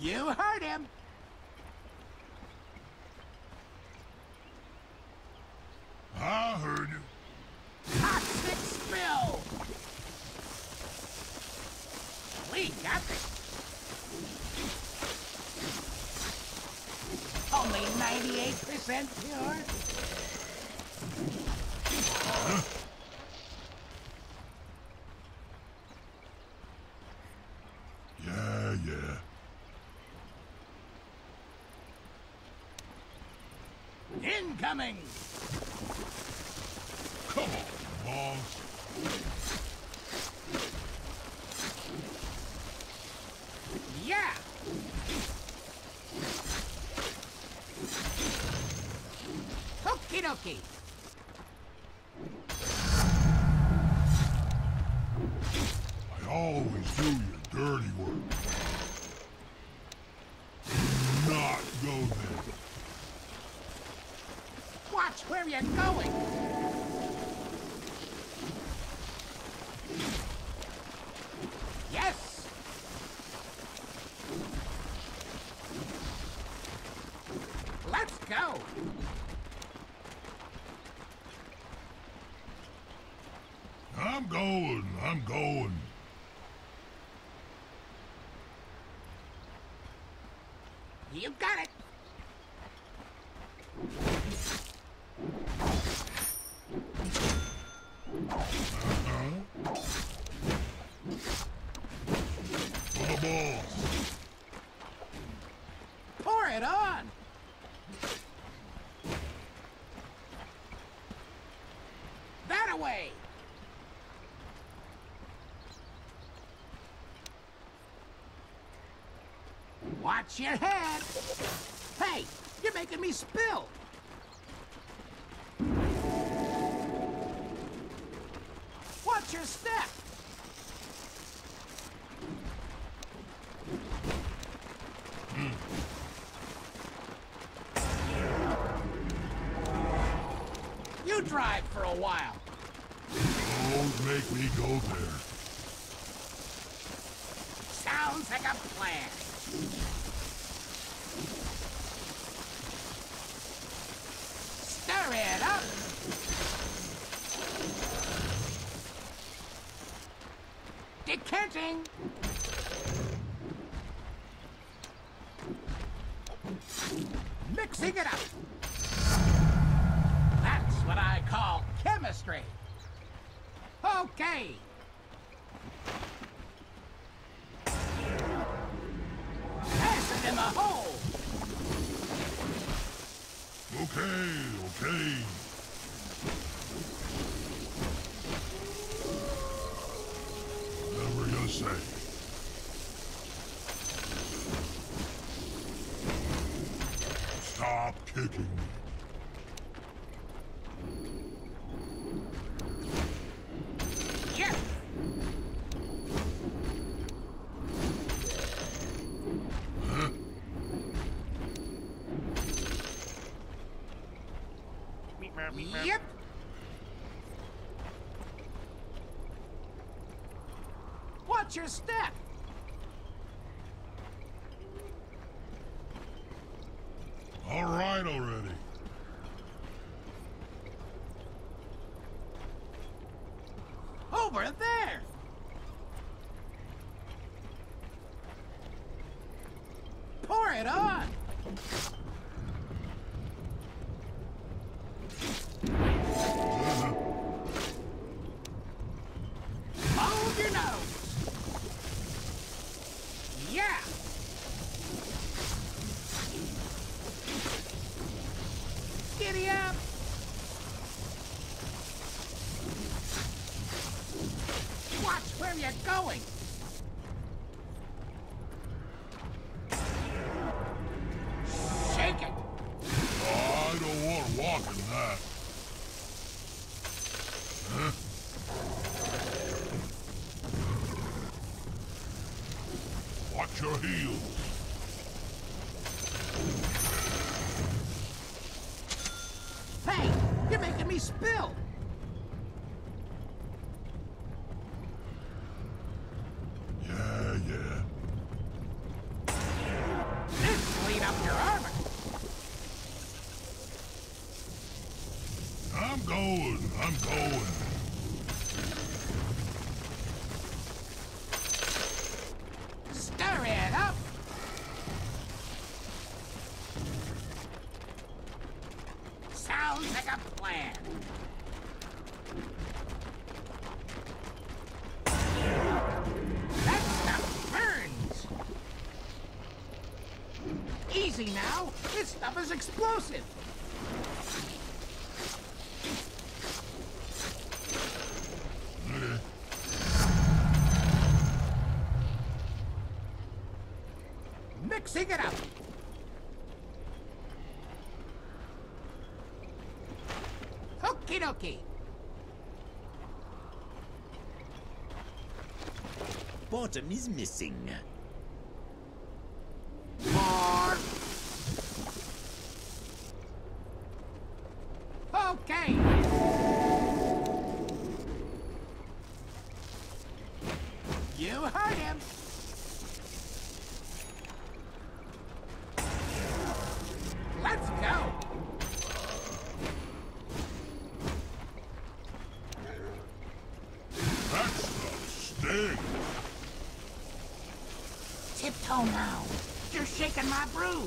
You heard him. I heard you. Toxic spill. We got this. Only 98% pure. Yeah, yeah. Incoming. Come on, boss. Yeah. Okie dokie. I always do your dirty work. Do not go there. Watch where you're going. Yes. Let's go. I'm going, I'm going. You got it. It on. That away. Watch your head. Hey, you're making me spill. Watch your step. You drive for a while. Don't make me go there. Sounds like a plan. Stir it up. Decanting. Mixing it up. Okay. Pass in the hole. Okay, okay. Whatever you say. Stop kicking me. Yes. Huh? Yep. Watch your step. All right already. Over there. Pour it on. Uh-huh. Hold your nose. Yeah. Giddy up. Watch where you're going. Shake it. I don't want to walk in that. Huh? Your heels. Hey, you're making me spill. see now? This stuff is explosive. Mixing it up. Okie dokie. Bottom is missing. Tiptoe now. You're shaking my brew.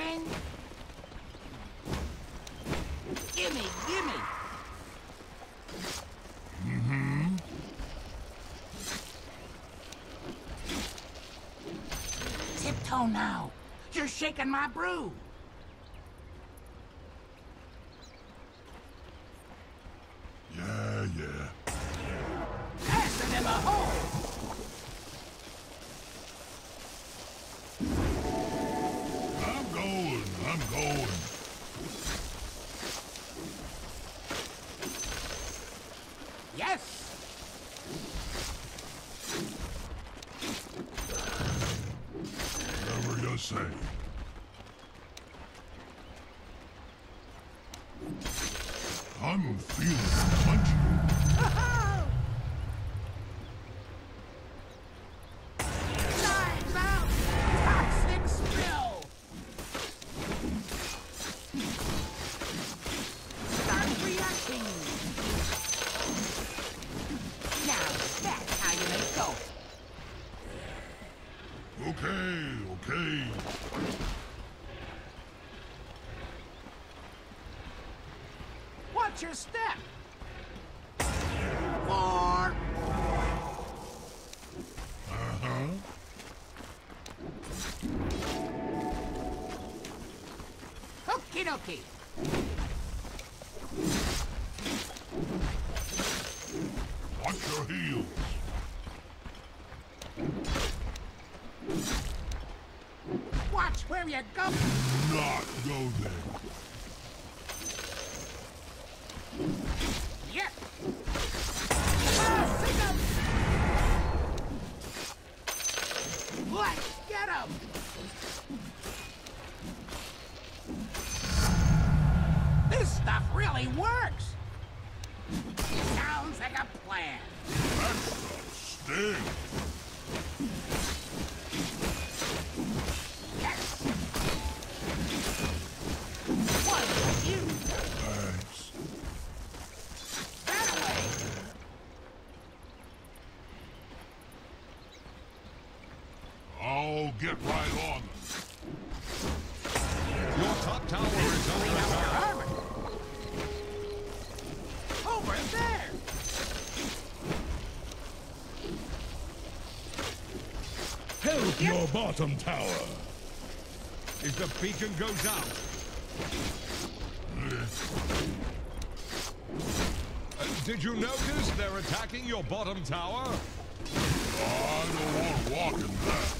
anything? Gimme, gimme. Mm-hmm. Tiptoe now. You're shaking my brew. saved. I'm feeling plenty. Watch your step! Four. Uh-huh. Okie dokie. I'll get right on them. Your top tower is under Clean out attack. Over there. Help your bottom tower. If the beacon goes out. Uh, did you notice they're attacking your bottom tower? I don't want to walk in that.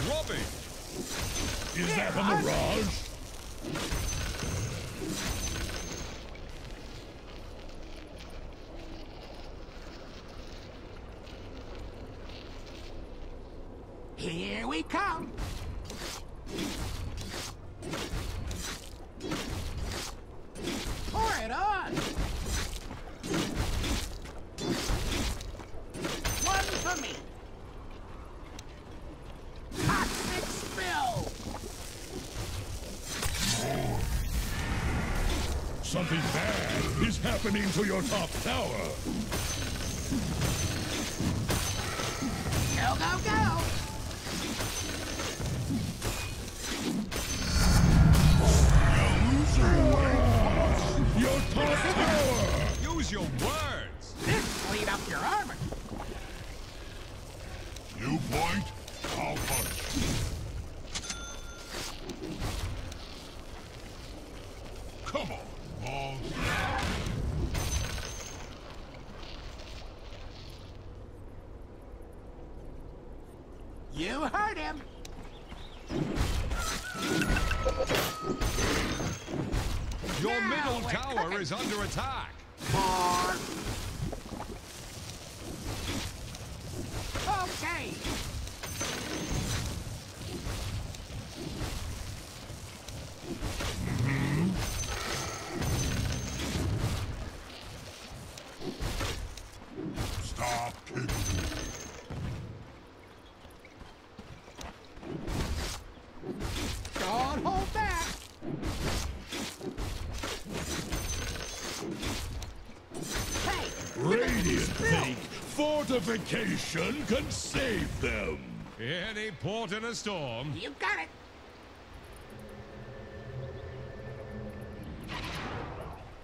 Taking a drubbing. Is that a mirage? Here we come. To your top tower. Go, go, go. your top tower! Use your words. This clean up your armor. You point, I'll punch. Come on, boss. You heard him. Your Now middle we're tower is under attack. More. Okay. Stop kicking me. Don't hold back. Hey, you're Radiant spill. think fortification can save them. Any port in a storm. You got it.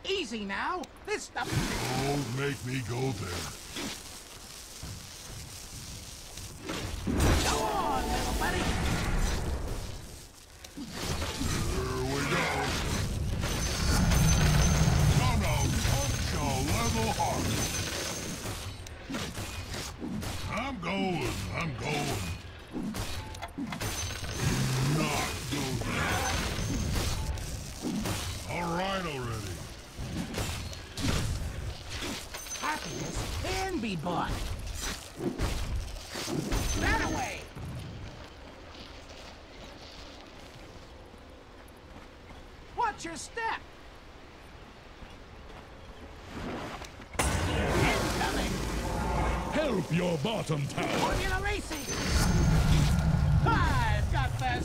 Easy now. This stuff. Don't make me go there. Go on, little buddy. Here we go. Now, now, punch a level heart. I'm going, I'm going. Not go there. All right already. Happiness can be bought. That away. Watch your step. Your bottom tower. Formula Racing. I've got the.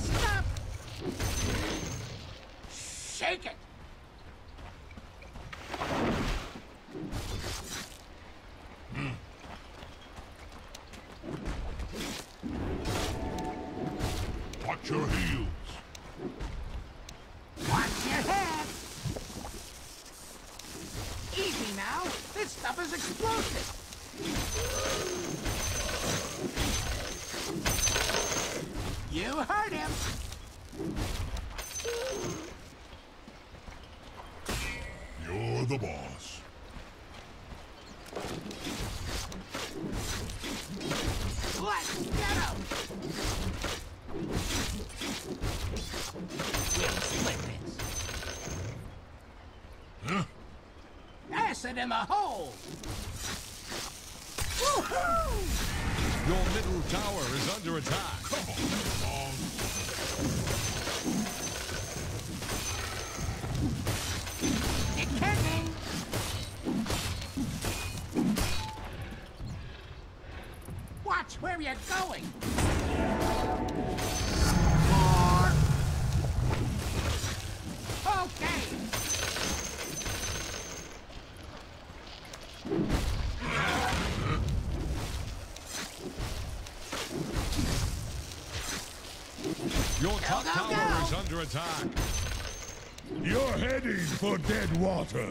Shake it. Heard him. You're the boss. Let's get him. We'll split this. Huh? Acid in the hole. Your middle tower is under attack. Come on, You're going. More. Okay. Your top go, tower go. is under attack. You're heading for dead water.